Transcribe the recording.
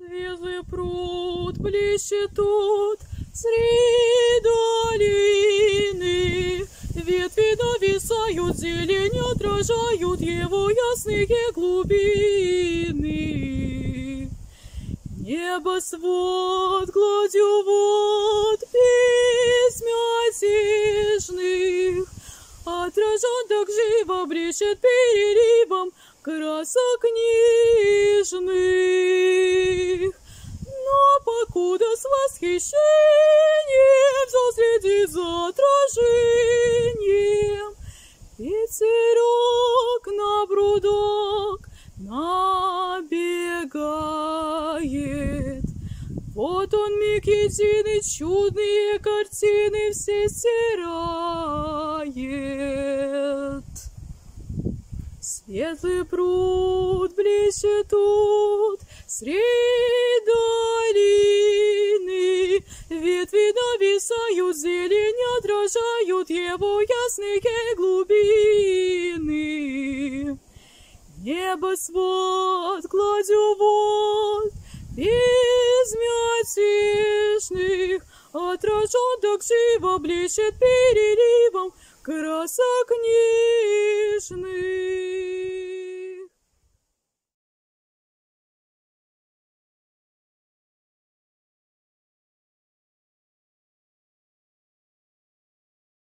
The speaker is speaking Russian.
Светлый пруд блещет тут среди долины. Ветви нависают, зелень отражают его ясные глубины. Небосвод гладью вод безмятежных Отражен так живо, блещет переливом красок нежных. С восхищением взял следит за отражением, Ветерок на брудок набегает. Вот он миг единый, чудные картины все стирает. Светлый пруд блещет тут, среди нависают, зелень отражают его ясные глубины. Небосвод гладью вод безмятежных Отражен так живо блещет переливом красок нежных.